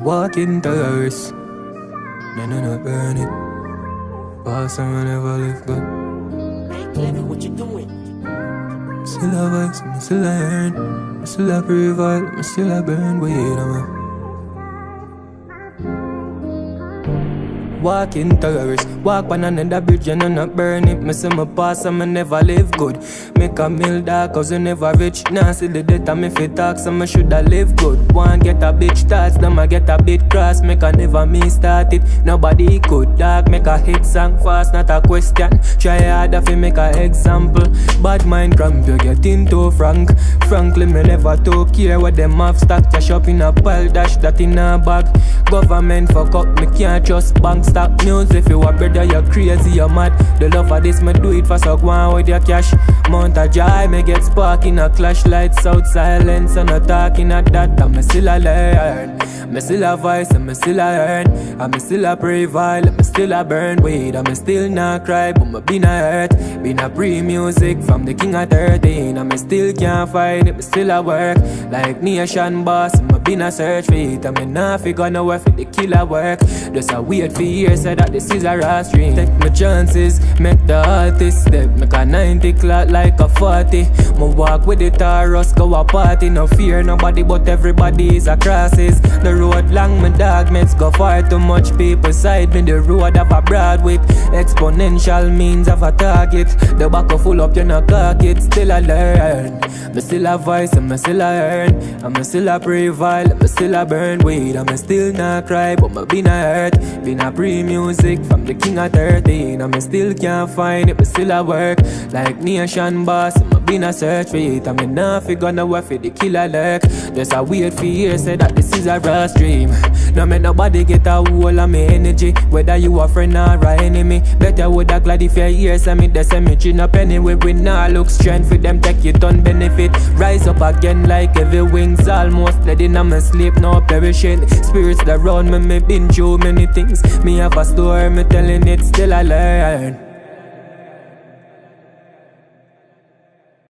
Walking terrorists. No, no, no, burn it. And never live good. what you doing? Still me still a earn. Still me still a burn. Wait a minute. Walking terrorist, walk on another bridge and I not burn it. Me see my past and me never live good. Make a meal dark cause you never rich. Now see the death and me fit talk so me shoulda live good. One get a bitch thoughts, them I get a bit cross. Make a never me start it. Nobody could dark, make a hit song fast, not a question. Try harder fi make a example. Bad mind cramp, you get into frank. Frankly, me never too care what them have stack. Cash up in a pile, dash that in a bag. Government fuck up, me can't trust bank stock news. If you a brother, you're crazy, you're mad. The love of this, me do it for so go on with your cash. Mount a joy, me get spark in a clash lights out silence. And not talking at that, and me still a learn. Me still a voice, and me still a earn. And me still a pray vile, and me still a burn. Wait, and me still not cry, but me been a hurt. Been a pre music from the king of 13. And me still can't find it, me still a work. Like nation boss, and me been a search for it. And me not figure no way for the killer work. Just a weird for years, say that this is a raw stream. Take my chances, make the artist step. Make a 90 clock like a 40. Me walk with the Taurus, go a party. No fear nobody, but everybody is a crisis. The road long, my dog mates go far too much. People side me, the road of a broad whip. Exponential means of a target. The back of full up, you no cock it. Still I learn. Me still a voice, and me still a earn. And me still a and me still a burn weed. And me still not cry, but me been a hurt. Been a pre music from the king of 13. And me still can't find it, me still a work. Like nation boss, and me been a search for it. Me not figure no way for the killer lurk. Just a weird fear, say that this is a raw stream. No make nobody get a hold of me energy. Whether you a friend or a enemy. Better would a glad if you hear and me the cemetery. No penny we we nah look strength for them take it on benefit. Rise up again like every wings almost dead in my sleep, no perishing. Spirits that run me, me been through many things. Me have a story, me telling it, still I learn.